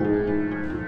Música